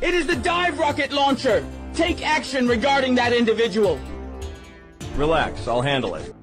It is the dive rocket launcher! Take action regarding that individual! Relax, I'll handle it.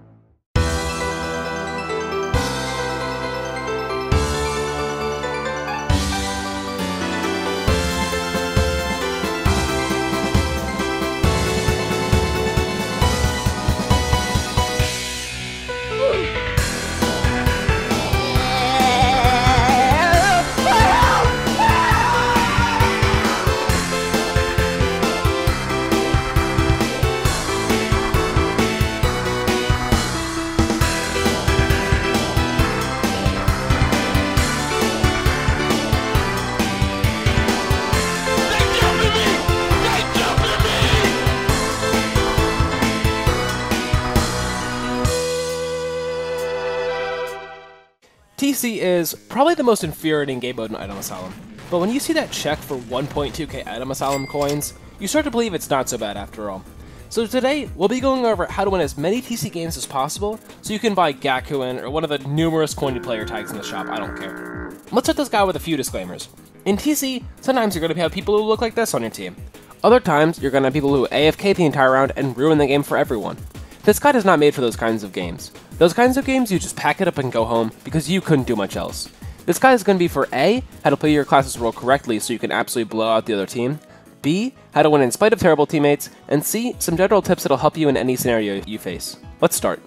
TC is probably the most infuriating game mode in Item Asylum, but when you see that check for 1.2k Item Asylum coins, you start to believe it's not so bad after all. So today, we'll be going over how to win as many TC games as possible, so you can buy Gakuen or one of the numerous coined player tags in the shop, I don't care. Let's start this guy with a few disclaimers. In TC, sometimes you're going to have people who look like this on your team. Other times, you're going to have people who AFK the entire round and ruin the game for everyone. This guide is not made for those kinds of games. Those kinds of games, you just pack it up and go home because you couldn't do much else. This guide is going to be for A, how to play your class's role correctly so you can absolutely blow out the other team, B, how to win in spite of terrible teammates, and C, some general tips that'll help you in any scenario you face. Let's start.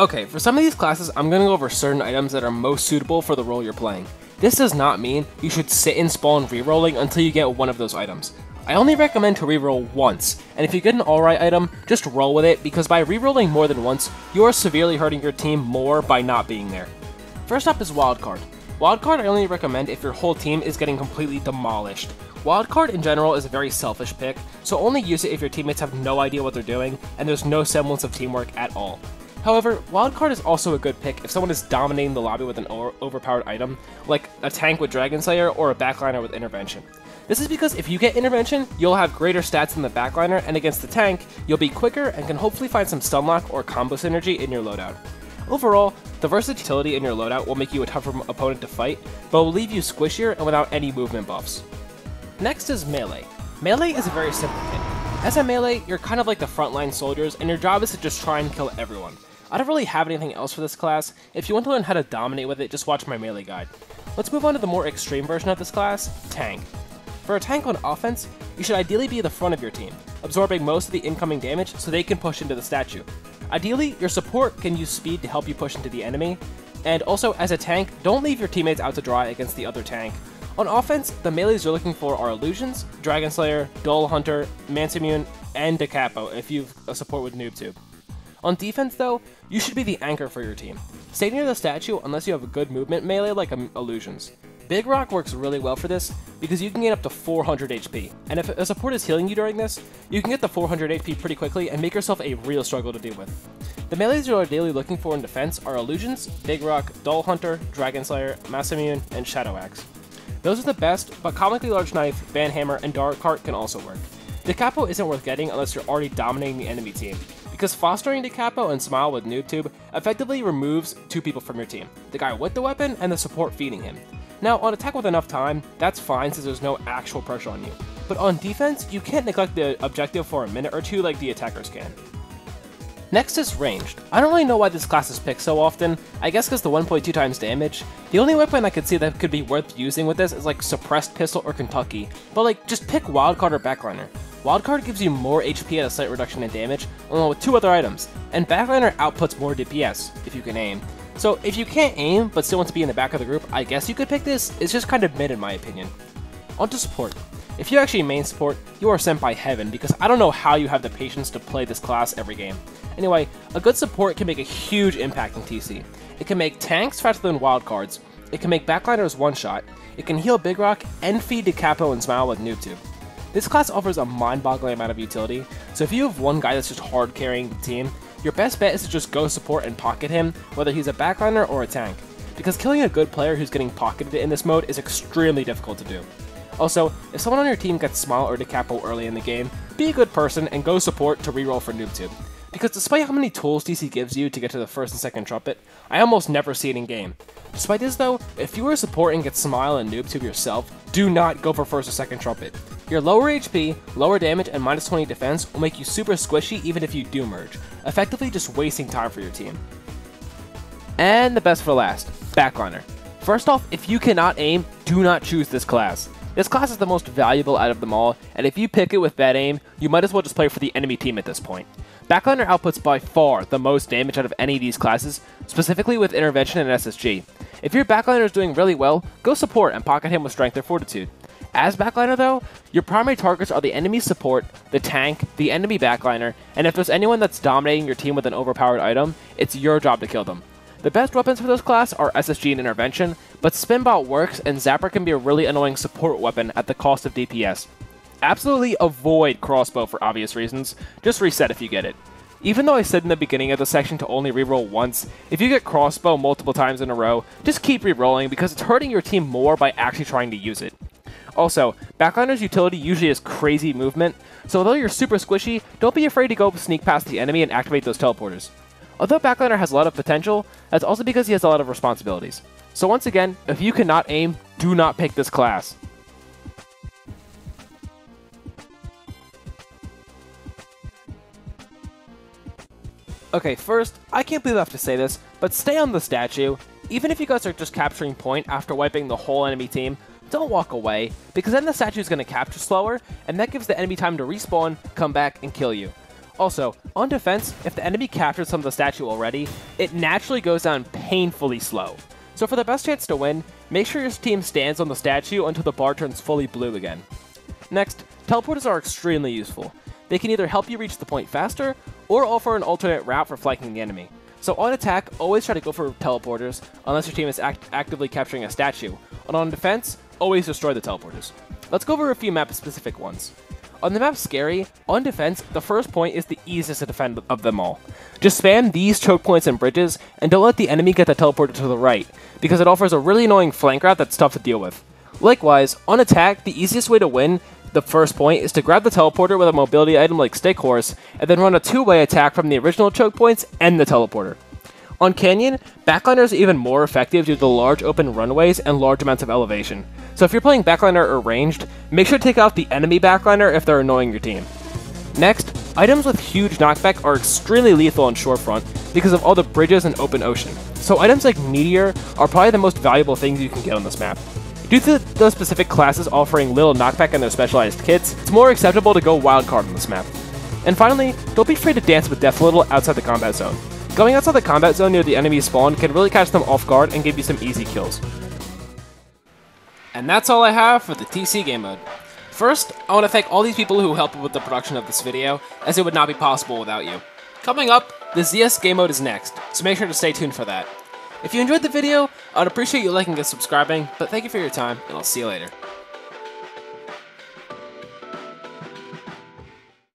Okay, for some of these classes, I'm going to go over certain items that are most suitable for the role you're playing. This does not mean you should sit and spawn rerolling until you get one of those items. I only recommend to reroll once, and if you get an alright item, just roll with it because by rerolling more than once, you are severely hurting your team more by not being there. First up is Wildcard. Wildcard I only recommend if your whole team is getting completely demolished. Wildcard in general is a very selfish pick, so only use it if your teammates have no idea what they're doing and there's no semblance of teamwork at all. However, Wildcard is also a good pick if someone is dominating the lobby with an overpowered item, like a tank with Dragon Slayer or a backliner with Intervention. This is because if you get Intervention, you'll have greater stats than the backliner, and against the tank, you'll be quicker and can hopefully find some stunlock or combo synergy in your loadout. Overall, the versatility in your loadout will make you a tougher opponent to fight, but will leave you squishier and without any movement buffs. Next is Melee. Melee is a very simple pick. As a melee, you're kind of like the frontline soldiers, and your job is to just try and kill everyone. I don't really have anything else for this class. If you want to learn how to dominate with it, just watch my melee guide. Let's move on to the more extreme version of this class, Tank. For a tank on offense, you should ideally be the front of your team, absorbing most of the incoming damage so they can push into the statue. Ideally, your support can use speed to help you push into the enemy, and also as a tank, don't leave your teammates out to dry against the other tank. On offense, the melees you're looking for are Illusions, Dragon Slayer, Dull Hunter, Masamune, and Decapo if you've a support with NoobTube. On defense, though, you should be the anchor for your team. Stay near the statue unless you have a good movement melee like um, Illusions. Big Rock works really well for this because you can get up to 400 HP, and if a support is healing you during this, you can get the 400 HP pretty quickly and make yourself a real struggle to deal with. The melees you are daily looking for in defense are Illusions, Big Rock, Dull Hunter, Dragon Slayer, Masamune, and Shadow Axe. Those are the best, but Comically Large Knife, Banhammer, and Dark Heart can also work. The Capo isn't worth getting unless you're already dominating the enemy team, because fostering Decapo and Smile with NoobTube effectively removes two people from your team, the guy with the weapon and the support feeding him. Now, on attack with enough time, that's fine since there's no actual pressure on you. But on defense, you can't neglect the objective for a minute or two like the attackers can. Next is ranged. I don't really know why this class is picked so often, I guess because the 1.2 times damage. The only weapon I could see that could be worth using with this is like Suppressed Pistol or Kentucky, but like, just pick Wildcard or Backliner. Wildcard gives you more HP at a slight reduction in damage, along with two other items, and Backliner outputs more DPS, if you can aim. So if you can't aim, but still want to be in the back of the group, I guess you could pick this, it's just kind of mid in my opinion. On to support. If you actually main support, you are sent by heaven, because I don't know how you have the patience to play this class every game. Anyway, a good support can make a huge impact in TC. It can make tanks faster than wildcards, it can make backliners one-shot, it can heal Big Rock, and feed Decapo and Smile with NoobTube. This class offers a mind-boggling amount of utility, so if you have one guy that's just hard carrying the team, your best bet is to just go support and pocket him, whether he's a backliner or a tank, because killing a good player who's getting pocketed in this mode is extremely difficult to do. Also, if someone on your team gets small or Decapo early in the game, be a good person and go support to reroll for NoobTube, because despite how many tools TC gives you to get to the first and second trumpet, I almost never see it in game. Despite this though, if you are supporting get Smile and Noob to yourself, do not go for first or second trumpet. Your lower HP, lower damage, and minus 20 defense will make you super squishy even if you do merge, effectively just wasting time for your team. And the best for last, Backliner. First off, if you cannot aim, do not choose this class. This class is the most valuable out of them all, and if you pick it with bad aim, you might as well just play for the enemy team at this point. Backliner outputs by far the most damage out of any of these classes, specifically with Intervention and SSG. If your backliner is doing really well, go support and pocket him with Strength or Fortitude. As backliner though, your primary targets are the enemy support, the tank, the enemy backliner, and if there's anyone that's dominating your team with an overpowered item, it's your job to kill them. The best weapons for this class are SSG and Intervention, but Spinbot works and Zapper can be a really annoying support weapon at the cost of DPS. Absolutely avoid Crossbow for obvious reasons, just reset if you get it. Even though I said in the beginning of the section to only reroll once, if you get Crossbow multiple times in a row, just keep rerolling because it's hurting your team more by actually trying to use it. Also, Backliner's utility usually is crazy movement, so although you're super squishy, don't be afraid to go sneak past the enemy and activate those teleporters. Although Backliner has a lot of potential, that's also because he has a lot of responsibilities. So once again, if you cannot aim, do not pick this class. Okay, first, I can't believe I have to say this, but stay on the statue. Even if you guys are just capturing point after wiping the whole enemy team, don't walk away, because then the statue is going to capture slower, and that gives the enemy time to respawn, come back, and kill you. Also, on defense, if the enemy captures some of the statue already, it naturally goes down painfully slow. So for the best chance to win, make sure your team stands on the statue until the bar turns fully blue again. Next, teleporters are extremely useful. They can either help you reach the point faster, or offer an alternate route for flanking the enemy. So on attack, always try to go for teleporters, unless your team is act actively capturing a statue, and on defense, always destroy the teleporters. Let's go over a few map-specific ones. On the map Scary, on defense, the first point is the easiest to defend of them all. Just spam these choke points and bridges, and don't let the enemy get the teleporter to the right, because it offers a really annoying flank route that's tough to deal with. Likewise, on attack, the easiest way to win the first point is to grab the teleporter with a mobility item like Stick Horse, and then run a two-way attack from the original choke points and the teleporter. On Canyon, backliners are even more effective due to the large open runways and large amounts of elevation. So if you're playing backliner or ranged, make sure to take out the enemy backliner if they're annoying your team. Next, items with huge knockback are extremely lethal on Shorefront because of all the bridges and open ocean. So items like Meteor are probably the most valuable things you can get on this map. Due to those specific classes offering little knockback in their specialized kits, it's more acceptable to go wildcard on this map. And finally, don't be afraid to dance with Death little outside the combat zone. Going outside the combat zone near the enemy spawn can really catch them off guard and give you some easy kills. And that's all I have for the TC game mode. First, I want to thank all these people who helped with the production of this video, as it would not be possible without you. Coming up, the ZS game mode is next, so make sure to stay tuned for that. If you enjoyed the video, I'd appreciate you liking and subscribing, but thank you for your time, and I'll see you later.